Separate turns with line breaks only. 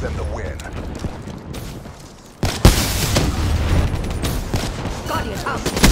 than the win.
Guardian House.